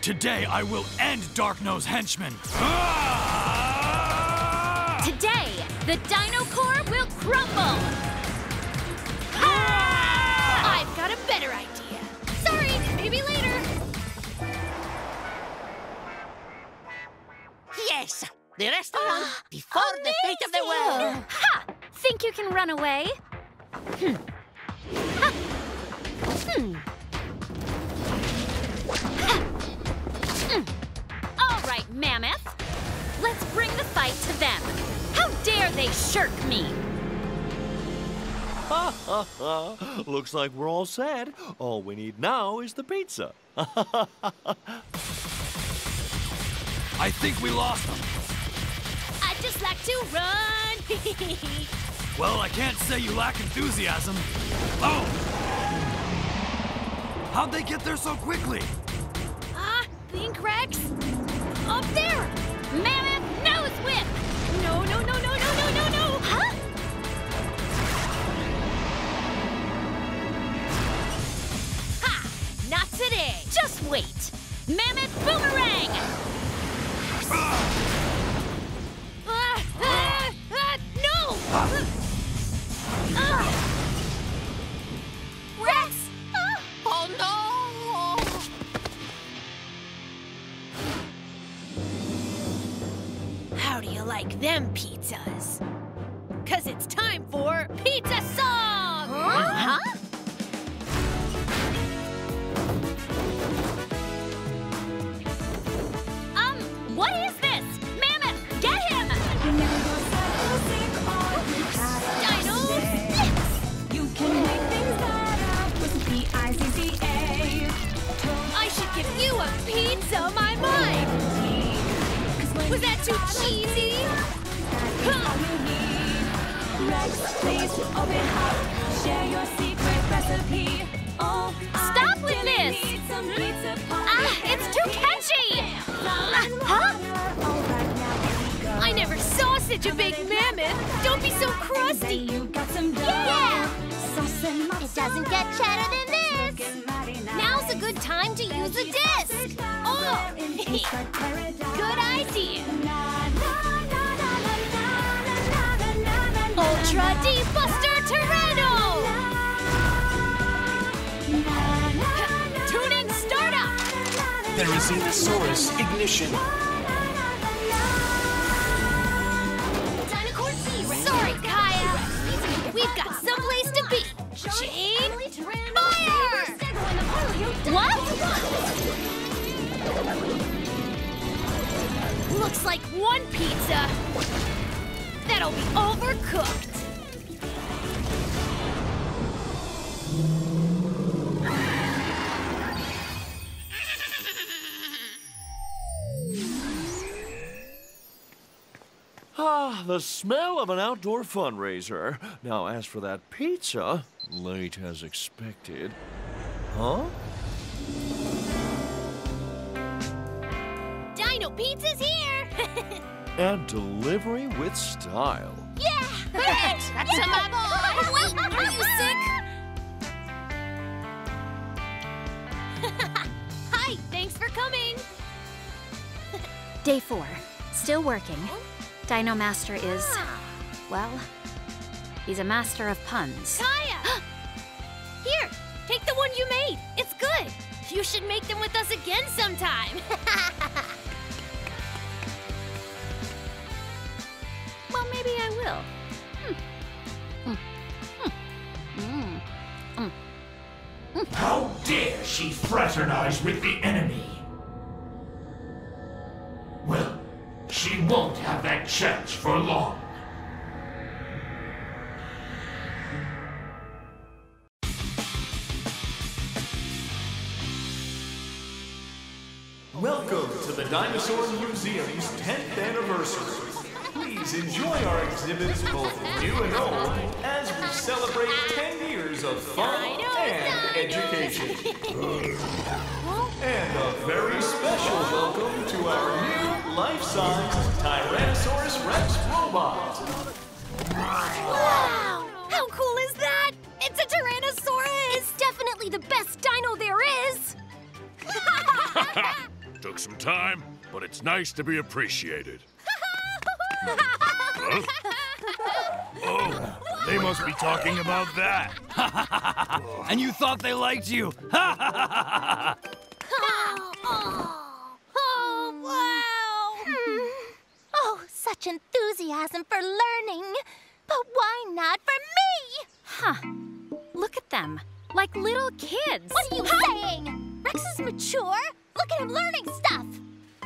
Today I will end Darkno's henchmen. Ah! Today, the Dino Core will crumble! Ah! I've got a better idea. Sorry, maybe later. Yes, the restaurant <gasps> before the fate of the world. Ha! Think you can run away? Hmm. Ha! Hmm. Ha! Hmm. All right, Mammoth. Let's bring the fight to them. How dare they shirk me? Ha ha ha! Looks like we're all set. All we need now is the pizza. <laughs> I think we lost them. I just like to run. <laughs> Well, I can't say you lack enthusiasm. Oh! How'd they get there so quickly? Ah, think, Rex. Up there. Mammoth nose whip! No, no, no, no, no, no, no, no. Huh? Ha! Not today. Just wait! Mammoth boomerang! How do you like them pizzas? Cause it's time for pizza too cheesy? Please open up. Share your secret recipe. Oh, Stop I with this. Ah, it's too catchy! Huh? We go. I never saw such a big mammoth! Don't be so crusty! Yeah. It doesn't get cheddar than this! Now's a good time to use the disc! Good idea! Ultra D-Buster Tornado! Tune in startup! Therizinosaurus ignition. Sorry, Kaya! We've got someplace to be! Chain Fire! What? Looks like one pizza that'll be overcooked. Ah, the smell of an outdoor fundraiser. Now, as for that pizza, late as expected. Huh? Pizza's here! <laughs> and delivery with style. Yeah! <laughs> That's yeah. my boy! Wait, are you sick? <laughs> Hi, thanks for coming! Day four. Still working. Dino Master is... Ah. well... He's a master of puns. Kaya! <gasps> here, take the one you made. It's good. You should make them with us again sometime. Will. Hmm. Hmm. Hmm. How dare she fraternize with the enemy? Well, she won't have that chance for long. Welcome to the Dinosaur Museum's 10th anniversary. Please enjoy our exhibits, both new and old, as we celebrate 10 years of fun and education. <laughs> And a very special welcome to our new life-size Tyrannosaurus Rex robot. Wow! How cool is that? It's a Tyrannosaurus! It's definitely the best dino there is! <laughs> <laughs> Took some time, but it's nice to be appreciated. Huh? Oh, they must be talking about that. <laughs> and you thought they liked you. oh, <laughs> oh, wow! Hmm. Oh, such enthusiasm for learning. But why not for me? Huh. Look at them. Like little kids. What are you saying? Rex is mature. Look at him learning stuff.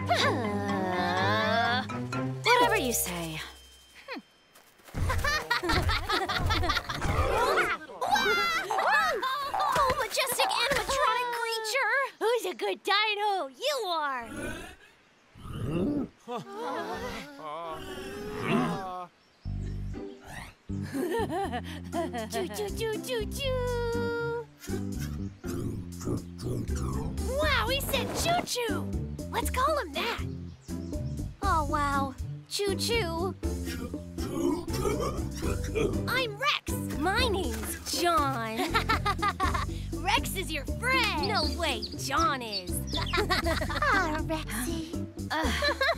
Uh, whatever you say. Hmm. <laughs> oh, majestic animatronic creature! Who's a good dino? You are! choo choo choo choo choo! Wow, he said choo choo! Let's call him that! Oh, wow. Choo choo. I'm Rex! My name's John! <laughs> Rex is your friend! No way, John is! <laughs> Ah, Rexy. <laughs>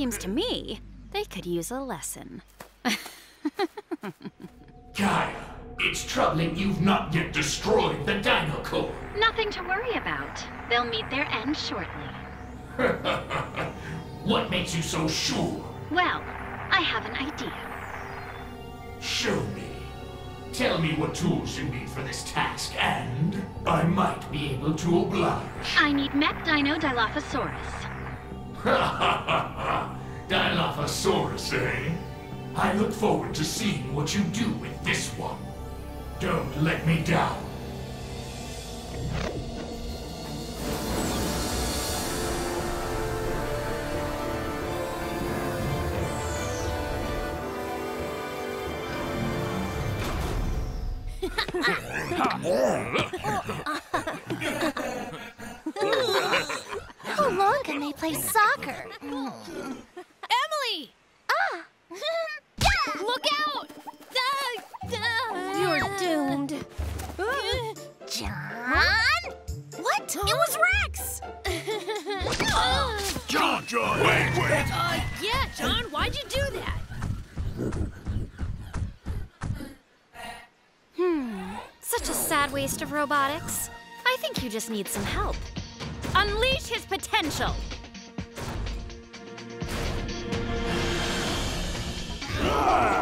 seems to me they could use a lesson. <laughs> Kaya, it's troubling you've not yet destroyed the Dino Core. Nothing to worry about. They'll meet their end shortly. <laughs> what makes you so sure? Well, I have an idea. Show me. Tell me what tools you need for this task, and I might be able to oblige. I need Mech Dino Dilophosaurus. <laughs> Dilophosaurus, eh? I look forward to seeing what you do with this one. Don't let me down. How long can they play soccer? It was Rex! <laughs> John, John, wait, wait. Uh, yeah, John, why'd you do that? Hmm. Such a sad waste of robotics. I think you just need some help. Unleash his potential! I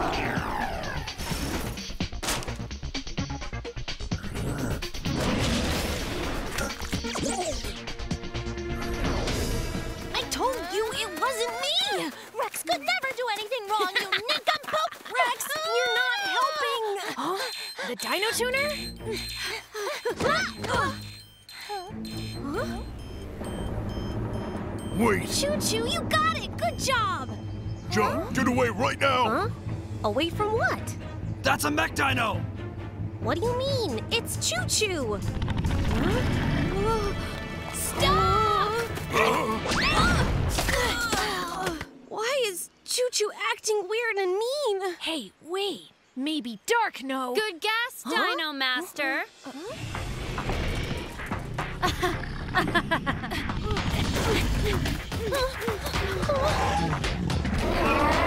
a mech dino! What do you mean? It's Choo Choo! Stop! Why is Choo Choo acting weird and mean? Hey, wait. Maybe Darkno. Good guess, Huh? Dino Master. Tyranno, <laughs>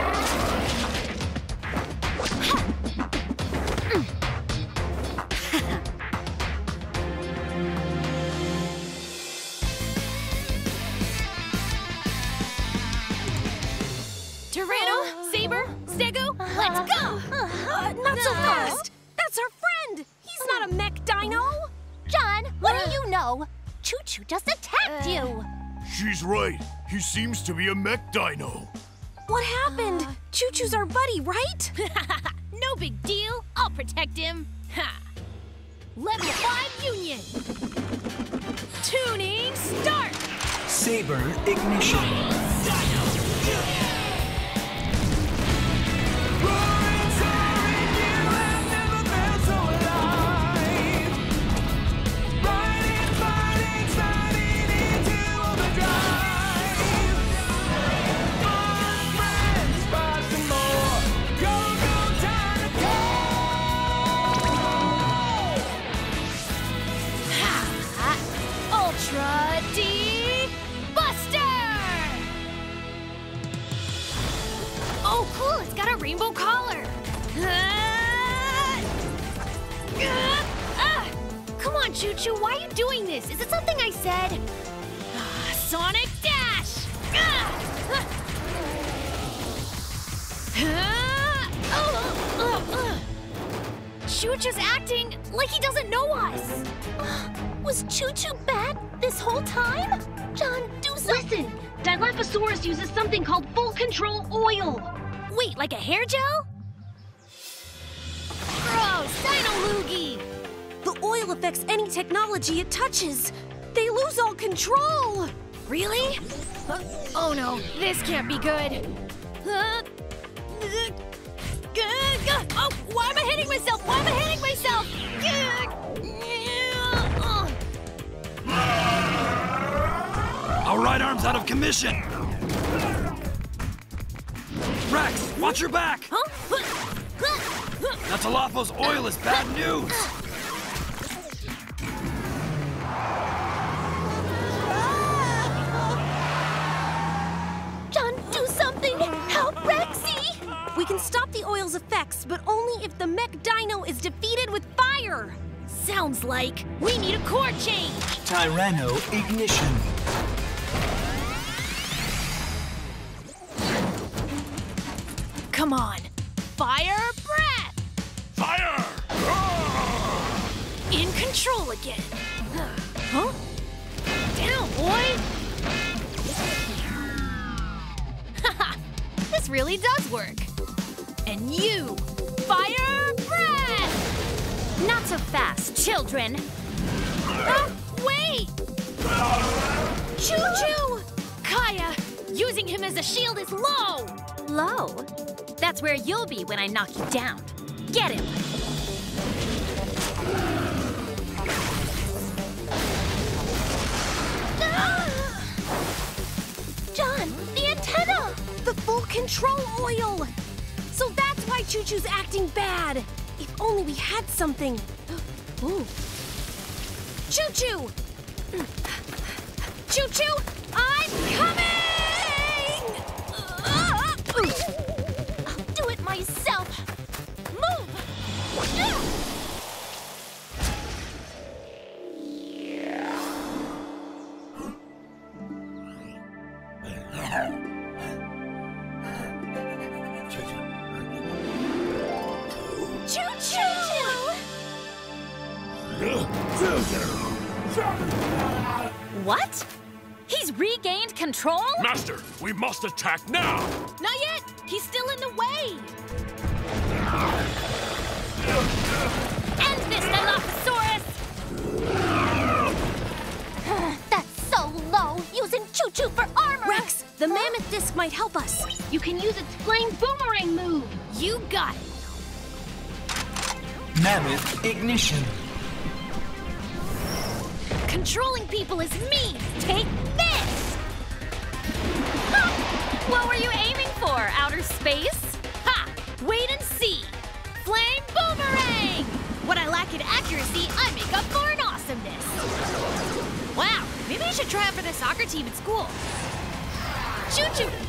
know? Choo Choo just attacked you! Uh. She's right. He seems to be a mech dino. What happened? <gasps> Choo Choo's our buddy, right? <laughs> no big deal. I'll protect him. Ha! Level 5 Union. Tuning start. Saber ignition. Ultra control. Really? Uh, oh no, this can't be good. Uh, uh, oh, why am I hitting myself? Why am I hitting myself? Our right arm's out of commission! Rex, watch your back! Huh? Natalafo's oil is bad news! Like we need a core change. Tyranno ignition. Ah! John, the antenna! The full control oil! So that's why Choo Choo's acting bad. If only we had something. <gasps> Ooh. Choo Choo! <clears throat> Choo Choo, I'm coming! We must attack now! Not yet! He's still in the way! End this, Dilophosaurus! That's so low! Using Choo-Choo for armor! Rex, the mammoth disc might help us. You can use its flame boomerang move. You got it! Mammoth ignition. Controlling people is me! Take team at school. Choo-choo,